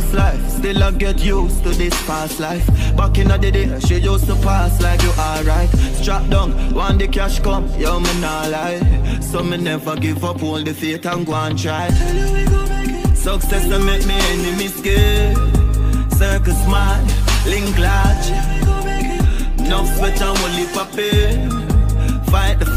Past life. Still I get used to this past life. Back in the day, she used to pass like you alright. Strap down, when the cash come, yo me not lie. So me never give up, hold the faith and go and try. Success to make me enemies scared. Circle smart, link large. No sweat and only paper. Fight the fight,